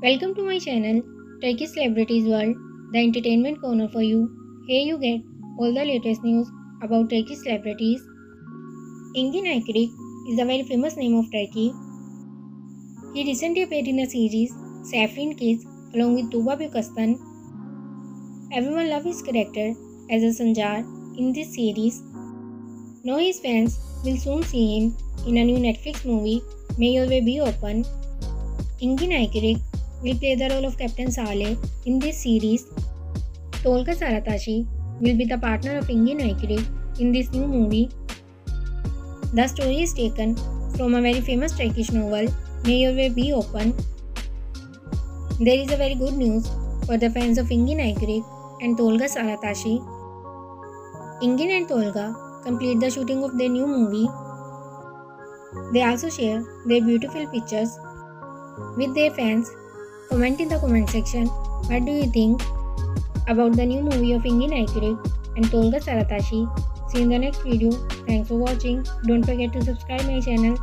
Welcome to my channel, Turkish Celebrities World, the entertainment corner for you. Here you get all the latest news about Turkish celebrities. Engin Akyürek is a very famous name of Turkey. He recently appeared in a series, Sefirin Kızı, along with Tuba Büyükaslan. Everyone loves his character as a Sanjar in this series. Now his fans will soon see him in a new Netflix movie, May Your Way Be Open. Engin Akyürek will play the role of Captain Saleh in this series. Tolga Sarataşi will be the partner of Engin Akyürek in this new movie. The story is taken from a very famous Turkish novel, May Your Way Be Open. There is a very good news for the fans of Engin Akyürek and Tolga Sarataşi. Engin and Tolga complete the shooting of their new movie. They also share their beautiful pictures with their fans. Comment in the comment section what do you think about the new movie of Engin Akyürek and Tolga Sarataşi. See you in the next video. Thanks for watching. Don't forget to subscribe my channel.